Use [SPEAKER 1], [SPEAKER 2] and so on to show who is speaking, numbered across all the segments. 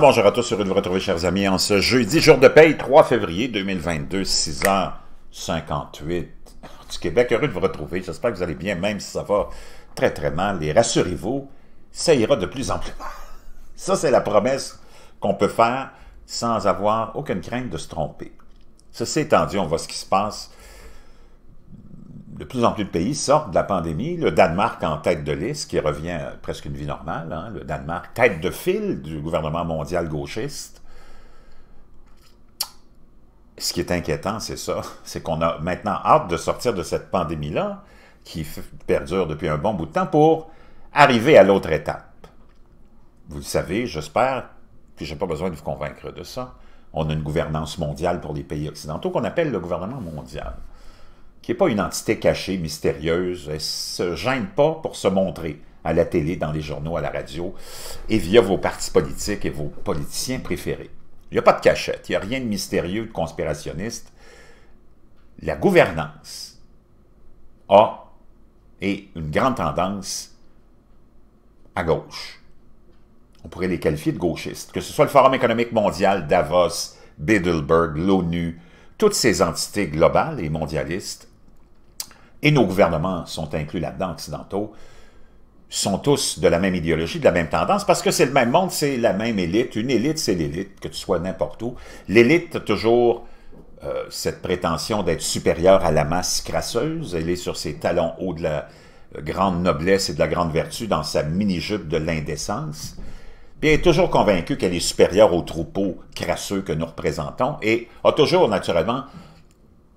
[SPEAKER 1] Bonjour à tous, heureux de vous retrouver chers amis en ce jeudi, jour de paye, 3 février 2022, 6h58 du Québec. Heureux de vous retrouver, j'espère que vous allez bien, même si ça va très très mal. Et rassurez-vous, ça ira de plus en plus mal. Ça, c'est la promesse qu'on peut faire sans avoir aucune crainte de se tromper. Ceci étant dit, on voit ce qui se passe de plus en plus de pays sortent de la pandémie. Le Danemark en tête de liste, qui revient à presque une vie normale. Hein. Le Danemark, tête de file du gouvernement mondial gauchiste. Ce qui est inquiétant, c'est ça. C'est qu'on a maintenant hâte de sortir de cette pandémie-là, qui perdure depuis un bon bout de temps, pour arriver à l'autre étape. Vous le savez, j'espère, que je n'ai pas besoin de vous convaincre de ça. On a une gouvernance mondiale pour les pays occidentaux qu'on appelle le gouvernement mondial qui n'est pas une entité cachée, mystérieuse, elle ne se gêne pas pour se montrer à la télé, dans les journaux, à la radio, et via vos partis politiques et vos politiciens préférés. Il n'y a pas de cachette, il n'y a rien de mystérieux, de conspirationniste. La gouvernance a et une grande tendance à gauche. On pourrait les qualifier de gauchistes. Que ce soit le Forum économique mondial, Davos, Bilderberg, l'ONU, toutes ces entités globales et mondialistes et nos gouvernements sont inclus là-dedans, occidentaux, sont tous de la même idéologie, de la même tendance, parce que c'est le même monde, c'est la même élite. Une élite, c'est l'élite, que tu sois n'importe où. L'élite a toujours euh, cette prétention d'être supérieure à la masse crasseuse. Elle est sur ses talons hauts de la grande noblesse et de la grande vertu dans sa mini-jupe de l'indécence. Puis elle est toujours convaincue qu'elle est supérieure au troupeau crasseux que nous représentons et a toujours, naturellement,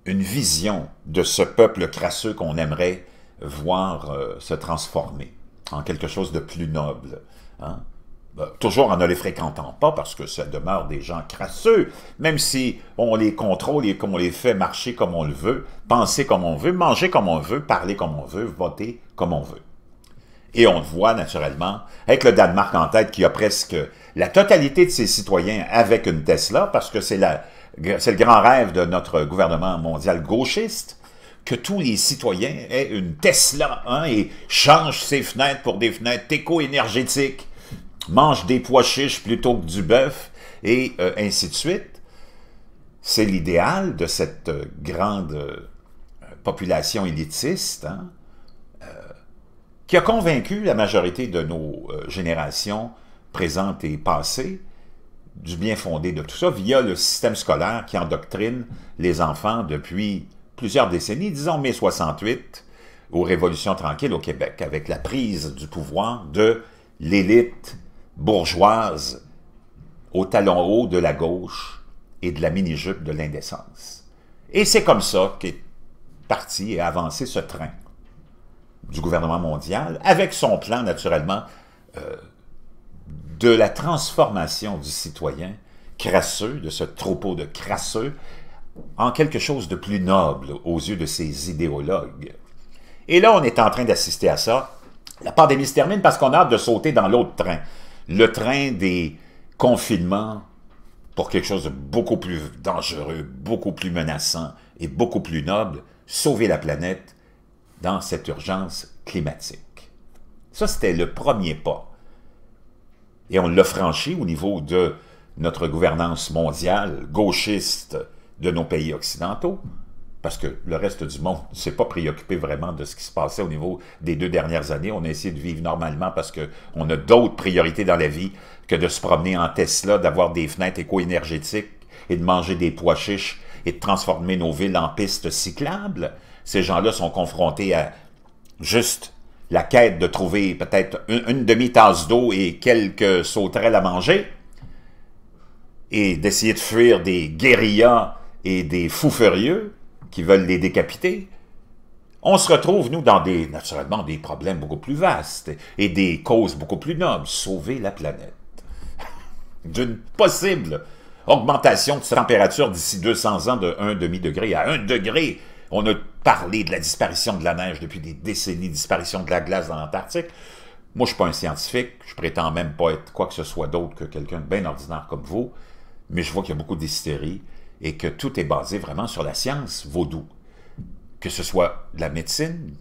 [SPEAKER 1] une vision de ce peuple crasseux qu'on aimerait voir euh, se transformer en quelque chose de plus noble. Hein? Ben, toujours en ne les fréquentant pas, parce que ça demeure des gens crasseux, même si on les contrôle et qu'on les fait marcher comme on le veut, penser comme on veut, manger comme on veut, parler comme on veut, voter comme on veut. Et on le voit naturellement avec le Danemark en tête qui a presque la totalité de ses citoyens avec une Tesla, parce que c'est la, c'est le grand rêve de notre gouvernement mondial gauchiste, que tous les citoyens aient une Tesla hein, et changent ses fenêtres pour des fenêtres éco-énergétiques, mangent des pois chiches plutôt que du bœuf, et euh, ainsi de suite. C'est l'idéal de cette euh, grande euh, population élitiste hein, qui a convaincu la majorité de nos générations présentes et passées du bien fondé de tout ça via le système scolaire qui endoctrine les enfants depuis plusieurs décennies, disons mai 68, aux révolutions tranquilles au Québec, avec la prise du pouvoir de l'élite bourgeoise au talon haut de la gauche et de la mini-jupe de l'indécence. Et c'est comme ça qu'est parti et avancé ce train du gouvernement mondial, avec son plan, naturellement, euh, de la transformation du citoyen crasseux, de ce troupeau de crasseux, en quelque chose de plus noble aux yeux de ses idéologues. Et là, on est en train d'assister à ça. La pandémie se termine parce qu'on a hâte de sauter dans l'autre train. Le train des confinements pour quelque chose de beaucoup plus dangereux, beaucoup plus menaçant et beaucoup plus noble, sauver la planète dans cette urgence climatique. Ça, c'était le premier pas. Et on l'a franchi au niveau de notre gouvernance mondiale, gauchiste de nos pays occidentaux, parce que le reste du monde ne s'est pas préoccupé vraiment de ce qui se passait au niveau des deux dernières années. On a essayé de vivre normalement parce qu'on a d'autres priorités dans la vie que de se promener en Tesla, d'avoir des fenêtres éco-énergétiques et de manger des pois chiches et de transformer nos villes en pistes cyclables. Ces gens-là sont confrontés à juste la quête de trouver peut-être une, demi-tasse d'eau et quelques sauterelles à manger, et d'essayer de fuir des guérillas et des fous furieux qui veulent les décapiter, on se retrouve, nous, dans des, naturellement, des problèmes beaucoup plus vastes et des causes beaucoup plus nobles. Sauver la planète d'une possible augmentation de température d'ici 200 ans de 1 demi-degré à 1 degré on a parlé de la disparition de la neige depuis des décennies, disparition de la glace dans l'Antarctique. Moi, je ne suis pas un scientifique, je prétends même pas être quoi que ce soit d'autre que quelqu'un de bien ordinaire comme vous, mais je vois qu'il y a beaucoup d'hystérie et que tout est basé vraiment sur la science vaudou. Que ce soit de la médecine,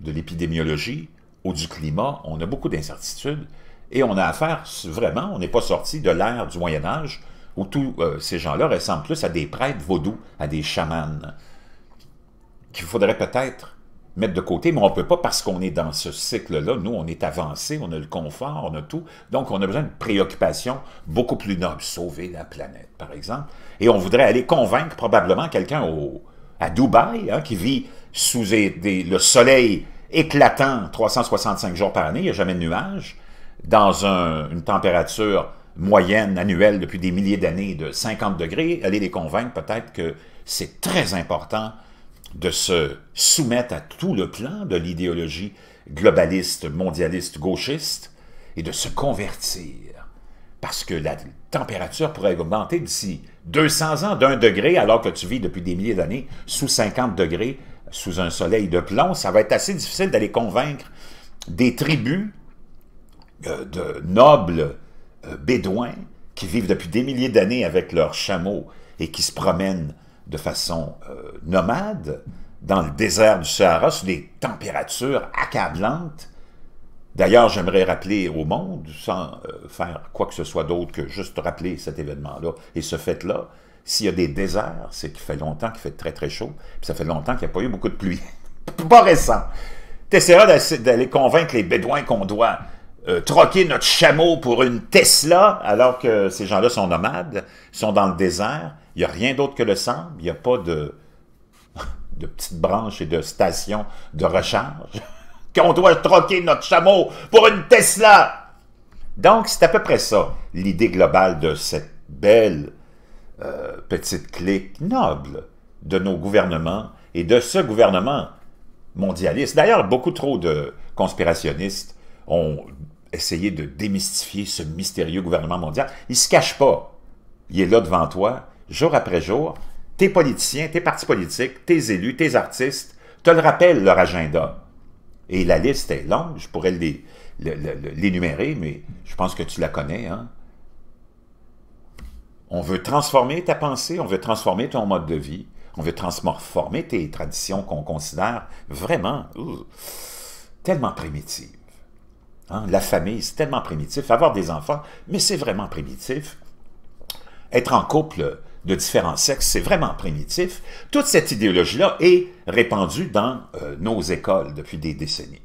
[SPEAKER 1] de l'épidémiologie ou du climat, on a beaucoup d'incertitudes Et on a affaire, vraiment, on n'est pas sorti de l'ère du Moyen Âge où tous euh, ces gens-là ressemblent plus à des prêtres vaudous, à des chamans, qu'il faudrait peut-être mettre de côté, mais on ne peut pas parce qu'on est dans ce cycle-là. Nous, on est avancé, on a le confort, on a tout. Donc, on a besoin de préoccupations beaucoup plus nobles. Sauver la planète, par exemple. Et on voudrait aller convaincre probablement quelqu'un à Dubaï, hein, qui vit sous le soleil éclatant 365 jours par année, il n'y a jamais de nuages, dans une température moyenne annuelle depuis des milliers d'années de 50 degrés, aller les convaincre peut-être que c'est très important de se soumettre à tout le plan de l'idéologie globaliste, mondialiste, gauchiste, et de se convertir. Parce que la température pourrait augmenter d'ici 200 ans d'un degré, alors que tu vis depuis des milliers d'années sous 50 degrés, sous un soleil de plomb. Ça va être assez difficile d'aller convaincre des tribus euh, de nobles euh, bédouins qui vivent depuis des milliers d'années avec leurs chameaux et qui se promènent de façon euh, nomade dans le désert du Sahara sous des températures accablantes. D'ailleurs, j'aimerais rappeler au monde, sans euh, faire quoi que ce soit d'autre que juste rappeler cet événement-là et ce fait-là, s'il y a des déserts, c'est qu'il fait longtemps qu'il fait très très chaud, puis ça fait longtemps qu'il n'y a pas eu beaucoup de pluie. pas récent. Tu essaieras d'aller convaincre les Bédouins qu'on doit euh, troquer notre chameau pour une Tesla, alors que ces gens-là sont nomades, sont dans le désert, il n'y a rien d'autre que le sable, il n'y a pas de, de petites branches et de stations de recharge, qu'on doit troquer notre chameau pour une Tesla. Donc, c'est à peu près ça, l'idée globale de cette belle euh, petite clique noble de nos gouvernements et de ce gouvernement mondialiste. D'ailleurs, beaucoup trop de conspirationnistes ont essayer de démystifier ce mystérieux gouvernement mondial. Il ne se cache pas. Il est là devant toi, jour après jour. Tes politiciens, tes partis politiques, tes élus, tes artistes te le rappellent, leur agenda. Et la liste est longue, je pourrais l'énumérer, mais je pense que tu la connais. Hein? On veut transformer ta pensée, on veut transformer ton mode de vie, on veut transformer tes traditions qu'on considère vraiment tellement primitives. Hein, la famille, c'est tellement primitif. Avoir des enfants, mais c'est vraiment primitif. Être en couple de différents sexes, c'est vraiment primitif. Toute cette idéologie-là est répandue dans euh, nos écoles depuis des décennies.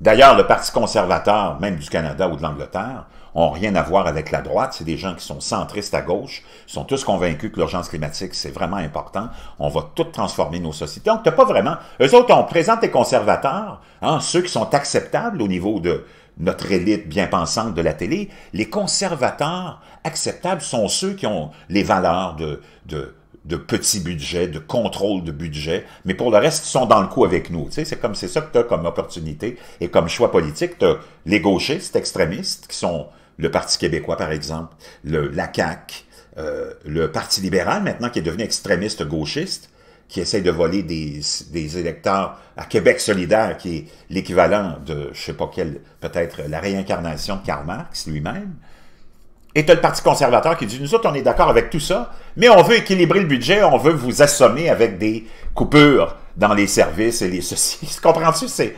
[SPEAKER 1] D'ailleurs, le Parti conservateur, même du Canada ou de l'Angleterre, ont rien à voir avec la droite. C'est des gens qui sont centristes à gauche, sont tous convaincus que l'urgence climatique, c'est vraiment important. On va tout transformer nos sociétés. Donc, t'as pas vraiment... Eux autres, on présente les conservateurs, hein, ceux qui sont acceptables au niveau de notre élite bien pensante de la télé. Les conservateurs acceptables sont ceux qui ont les valeurs de, de de petits budgets, de contrôle de budget, mais pour le reste, ils sont dans le coup avec nous. Tu sais, c'est comme c'est ça que tu as comme opportunité et comme choix politique. Tu as les gauchistes extrémistes, qui sont le Parti québécois, par exemple, le, la CAQ, euh, le Parti libéral, maintenant, qui est devenu extrémiste gauchiste, qui essaie de voler des, électeurs à Québec solidaire, qui est l'équivalent de, je sais pas quel, peut-être la réincarnation de Karl Marx lui-même. Et tu le Parti conservateur qui dit, nous autres, on est d'accord avec tout ça, mais on veut équilibrer le budget, on veut vous assommer avec des coupures dans les services et les ceci. Comprends-tu? C'est,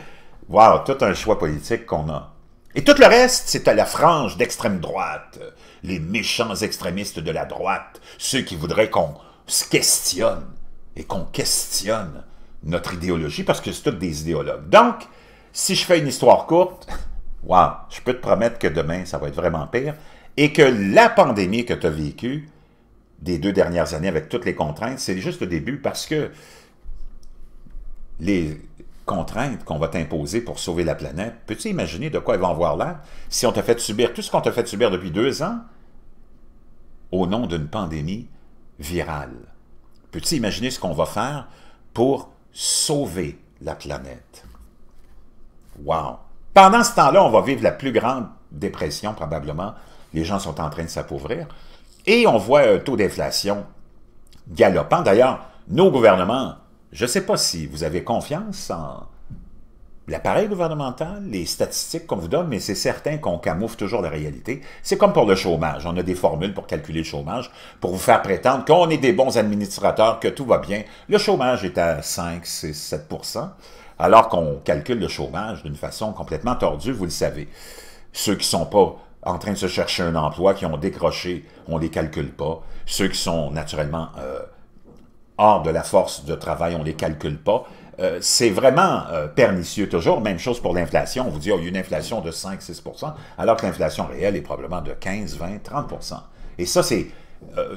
[SPEAKER 1] wow, tout un choix politique qu'on a. Et tout le reste, c'est à la frange d'extrême droite, les méchants extrémistes de la droite, ceux qui voudraient qu'on se questionne et qu'on questionne notre idéologie, parce que c'est tous des idéologues. Donc, si je fais une histoire courte, wow, je peux te promettre que demain, ça va être vraiment pire et que la pandémie que tu as vécue des deux dernières années avec toutes les contraintes, c'est juste le début parce que les contraintes qu'on va t'imposer pour sauver la planète, peux-tu imaginer de quoi elles vont avoir l'air? Si on t'a fait subir tout ce qu'on t'a fait subir depuis deux ans au nom d'une pandémie virale? Peux-tu imaginer ce qu'on va faire pour sauver la planète? Wow! Pendant ce temps-là, on va vivre la plus grande dépression probablement les gens sont en train de s'appauvrir. Et on voit un taux d'inflation galopant. D'ailleurs, nos gouvernements, je ne sais pas si vous avez confiance en l'appareil gouvernemental, les statistiques qu'on vous donne, mais c'est certain qu'on camoufle toujours la réalité. C'est comme pour le chômage. On a des formules pour calculer le chômage, pour vous faire prétendre qu'on est des bons administrateurs, que tout va bien. Le chômage est à 5, 6, 7% alors qu'on calcule le chômage d'une façon complètement tordue, vous le savez. Ceux qui sont pas en train de se chercher un emploi, qui ont décroché, on les calcule pas. Ceux qui sont naturellement euh, hors de la force de travail, on les calcule pas. Euh, c'est vraiment euh, pernicieux toujours. Même chose pour l'inflation. On vous dit, oh, il y a une inflation de 5-6% alors que l'inflation réelle est probablement de 15, 20, 30% Et ça, c'est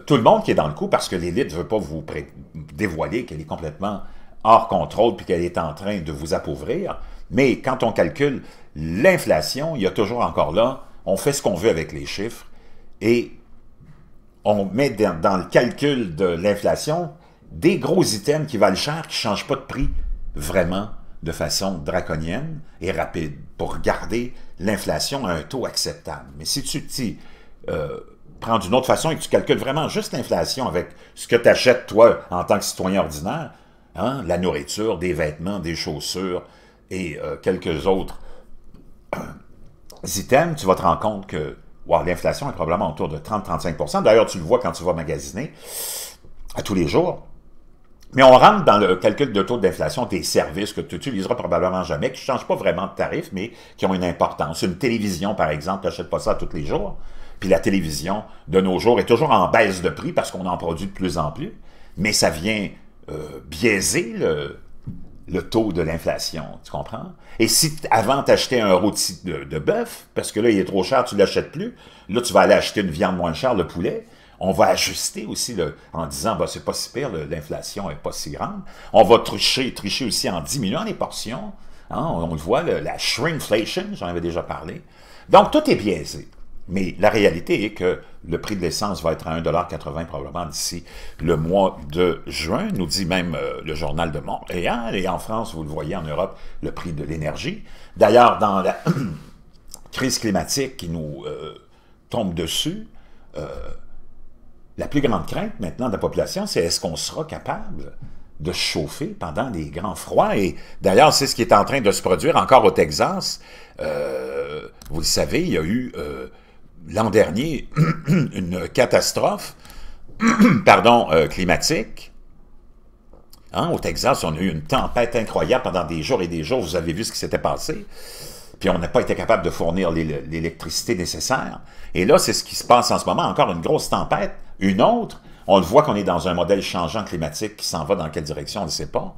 [SPEAKER 1] tout le monde qui est dans le coup parce que l'élite ne veut pas vous dévoiler qu'elle est complètement hors contrôle puis qu'elle est en train de vous appauvrir. Mais quand on calcule l'inflation, il y a toujours encore là, on fait ce qu'on veut avec les chiffres et on met dans, le calcul de l'inflation des gros items qui valent cher, qui ne changent pas de prix vraiment de façon draconienne et rapide pour garder l'inflation à un taux acceptable. Mais si tu dis, euh, prends d'une autre façon et que tu calcules vraiment juste l'inflation avec ce que tu achètes toi en tant que citoyen ordinaire, hein, la nourriture, des vêtements, des chaussures et euh, quelques autres items, tu vas te rendre compte que l'inflation est probablement autour de 30-35% D'ailleurs, tu le vois quand tu vas magasiner à tous les jours. Mais on rentre dans le calcul de taux d'inflation des services que tu utiliseras probablement jamais, qui ne changent pas vraiment de tarif, mais qui ont une importance. Une télévision, par exemple, tu n'achètes pas ça tous les jours. Puis la télévision, de nos jours, est toujours en baisse de prix parce qu'on en produit de plus en plus. Mais ça vient euh, biaiser le, taux de l'inflation, tu comprends? Et si avant t'achetais un rôti de, de bœuf, parce que là, il est trop cher, tu ne l'achètes plus, là, tu vas aller acheter une viande moins chère, le poulet, on va ajuster aussi en disant, bah, c'est pas si pire, l'inflation est pas si grande. On va tricher, tricher aussi en diminuant les portions. Hein, on, le voit, la shrinkflation, j'en avais déjà parlé. Donc, tout est biaisé. Mais la réalité est que le prix de l'essence va être à 1,80 probablement d'ici le mois de juin, nous dit même euh, le journal de Montréal. Et en France, vous le voyez en Europe, le prix de l'énergie. D'ailleurs, dans la crise climatique qui nous euh, tombe dessus, euh, la plus grande crainte maintenant de la population, c'est est-ce qu'on sera capable de chauffer pendant les grands froids? Et d'ailleurs, c'est ce qui est en train de se produire encore au Texas. vous le savez, il y a eu l'an dernier une catastrophe pardon, euh, climatique. Hein, au Texas, on a eu une tempête incroyable pendant des jours et des jours. Vous avez vu ce qui s'était passé. Puis on n'a pas été capable de fournir l'électricité nécessaire. Et là, c'est ce qui se passe en ce moment. Encore une grosse tempête, une autre. On le voit qu'on est dans un modèle changeant climatique qui s'en va dans quelle direction, on ne sait pas.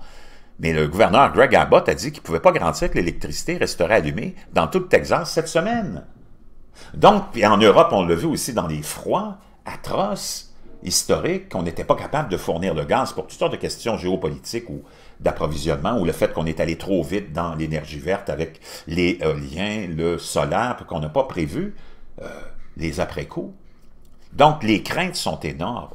[SPEAKER 1] Mais le gouverneur Greg Abbott a dit qu'il ne pouvait pas garantir que l'électricité resterait allumée dans tout le Texas cette semaine. Donc, en Europe, on l'a vu aussi dans les froids atroces, historiques, qu'on n'était pas capable de fournir le gaz pour toutes sortes de questions géopolitiques ou d'approvisionnement, ou le fait qu'on est allé trop vite dans l'énergie verte avec les liens, le solaire, qu'on n'a pas prévu euh, les après-coups. Donc, les craintes sont énormes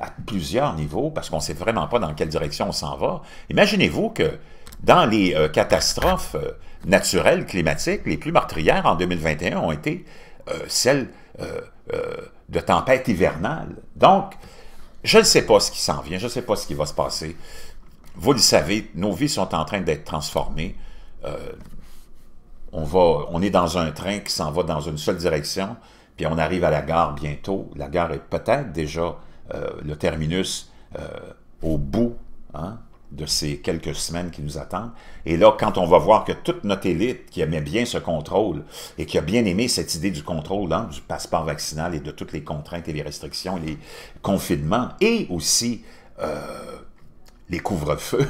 [SPEAKER 1] à plusieurs niveaux, parce qu'on ne sait vraiment pas dans quelle direction on s'en va. Imaginez-vous que dans les euh, catastrophes euh, naturelles, climatiques, les plus meurtrières en 2021 ont été euh, celles de tempêtes hivernales. Donc, je ne sais pas ce qui s'en vient, je ne sais pas ce qui va se passer. Vous le savez, nos vies sont en train d'être transformées. on, est dans un train qui s'en va dans une seule direction, puis on arrive à la gare bientôt. La gare est peut-être déjà le terminus au bout hein, de ces quelques semaines qui nous attendent. Et là, quand on va voir que toute notre élite qui aimait bien ce contrôle et qui a bien aimé cette idée du contrôle, hein, du passeport vaccinal et de toutes les contraintes et les restrictions et les confinements, et aussi euh, les couvre-feux,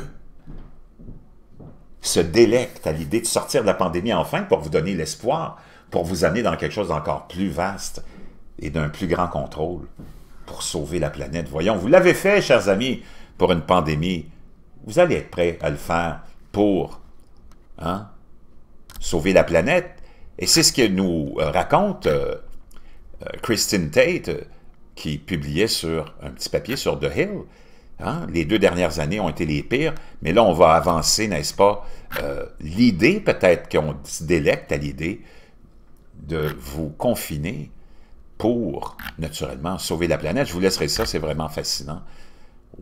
[SPEAKER 1] se délecte à l'idée de sortir de la pandémie enfin pour vous donner l'espoir, pour vous amener dans quelque chose d'encore plus vaste et d'un plus grand contrôle pour sauver la planète. Voyons, vous l'avez fait, chers amis, pour une pandémie vous allez être prêt à le faire pour hein, sauver la planète. Et c'est ce que nous euh, raconte euh, euh, Christine Tate, qui publiait sur un petit papier sur The Hill. Hein. Les deux dernières années ont été les pires, mais là, on va avancer, n'est-ce pas? l'idée, peut-être qu'on se délecte à l'idée de vous confiner pour, naturellement, sauver la planète. Je vous laisserai ça, c'est vraiment fascinant.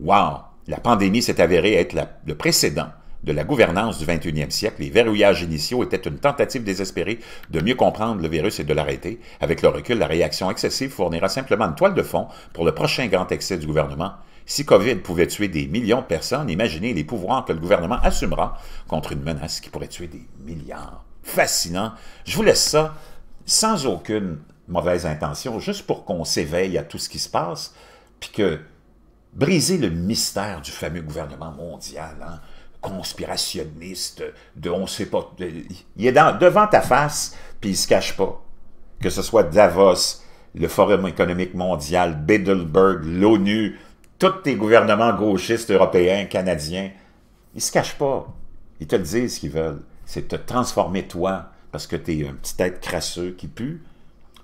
[SPEAKER 1] Wow! La pandémie s'est avérée être le précédent de la gouvernance du 21e siècle. Les verrouillages initiaux étaient une tentative désespérée de mieux comprendre le virus et de l'arrêter. Avec le recul, la réaction excessive fournira simplement une toile de fond pour le prochain grand excès du gouvernement. Si COVID pouvait tuer des millions de personnes, imaginez les pouvoirs que le gouvernement assumera contre une menace qui pourrait tuer des milliards. Fascinant. Je vous laisse ça. Sans aucune mauvaise intention, juste pour qu'on s'éveille à tout ce qui se passe, puis que briser le mystère du fameux gouvernement mondial, hein, conspirationniste, de on sait pas, il est devant ta face, puis il se cache pas. Que ce soit Davos, le Forum économique mondial, Bilderberg, l'ONU, tous tes gouvernements gauchistes européens, canadiens, ils se cachent pas. Ils te le disent ce qu'ils veulent. C'est te transformer toi, parce que tu es un petit être crasseux qui pue,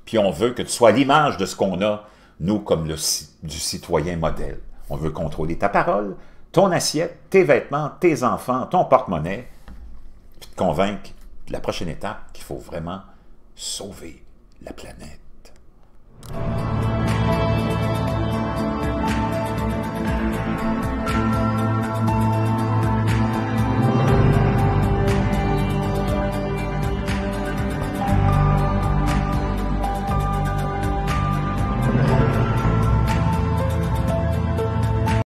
[SPEAKER 1] puis on veut que tu sois l'image de ce qu'on a, nous, comme du citoyen modèle. On veut contrôler ta parole, ton assiette, tes vêtements, tes enfants, ton porte-monnaie, puis te convaincre de la prochaine étape qu'il faut vraiment sauver la planète.